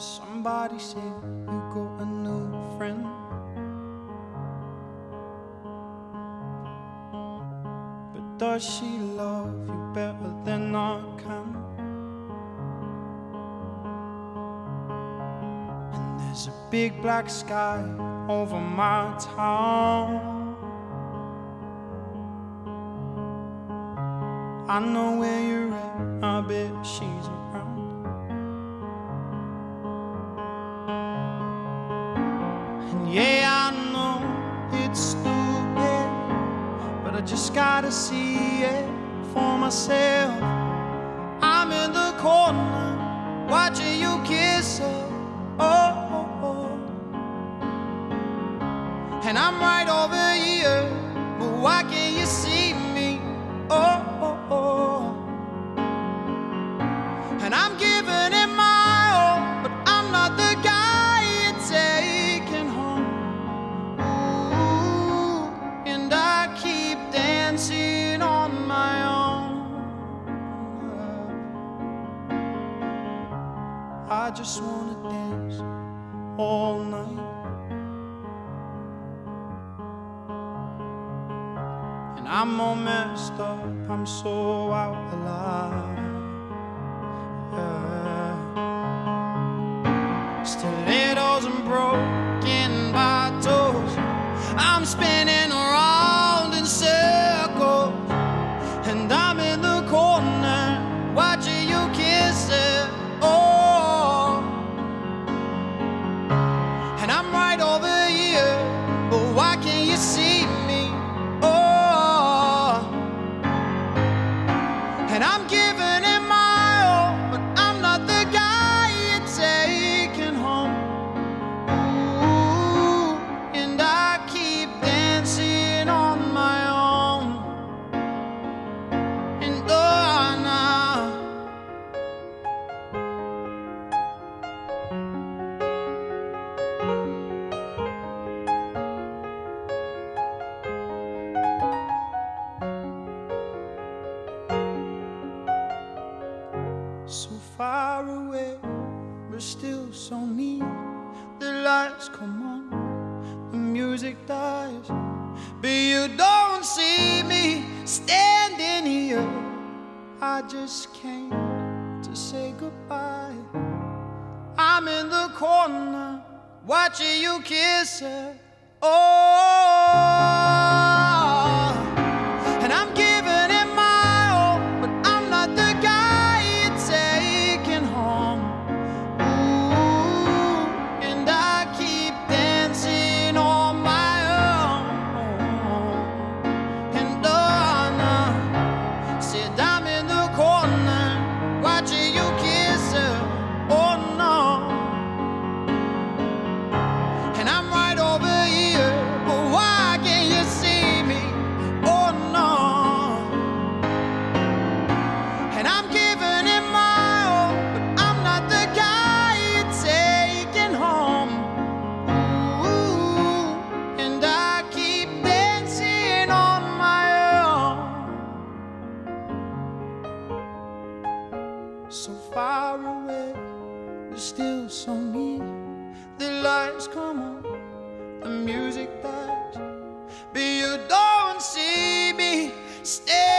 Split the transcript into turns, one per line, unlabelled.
she said you got a new friend. But does she love you better than I can? And there's a big black sky over my town. I know where you're at, I bet she's I just gotta see it for myself. I'm in the corner, watching you kiss her. Oh, oh, oh. and I'm right over here, but why can't you see me? Oh, oh, oh. and I'm giving I just wanna dance all night. And I'm all messed up, I'm so out of line. And I'm giving far away, but still so near. The lights come on, the music dies, but you don't see me standing here. I just came to say goodbye. I'm in the corner, watching you kiss her. Oh, so near. The lights come on, the music dies, but you don't see me. Stay